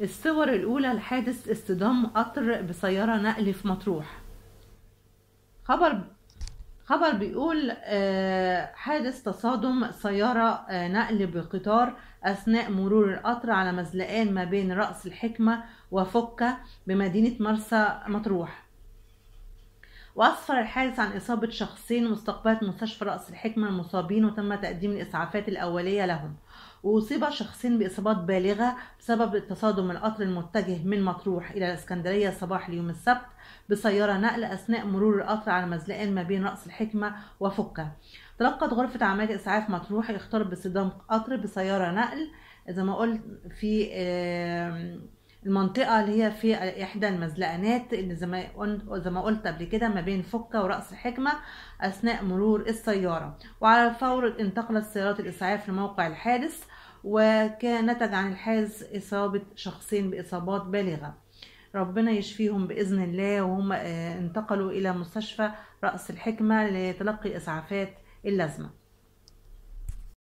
الصور الأولى لحادث اصطدام قطر بسيارة نقل في مطروح. خبر خبر بيقول آه، حادث تصادم سيارة آه، نقل بقطار أثناء مرور القطر على مزلقان ما بين رأس الحكمة وفكة بمدينة مرسى مطروح. وأسفر الحادث عن إصابة شخصين واستقبلت مستشفى رأس الحكمة المصابين وتم تقديم الإسعافات الأولية لهم. وأصيب شخصين بإصابات بالغة بسبب تصادم القطر المتجه من مطروح إلى الإسكندرية صباح اليوم السبت بسيارة نقل أثناء مرور القطر على مزلقان ما بين رأس الحكمة وفكة. تلقت غرفة عمليات إسعاف مطروح اختار باصطدام قطر بسيارة نقل. زي ما قلت في المنطقة اللي هي في إحدى المزلقانات اللي زي ما زي ما قلت قبل كده ما بين فكة ورأس الحكمة أثناء مرور السيارة. وعلى الفور انتقلت سيارات الإسعاف لموقع الحادث وكان نتج عن الحادث إصابة شخصين بإصابات بالغة. ربنا يشفيهم بإذن الله وهم آه، انتقلوا إلى مستشفى رأس الحكمة لتلقي الإسعافات اللازمة.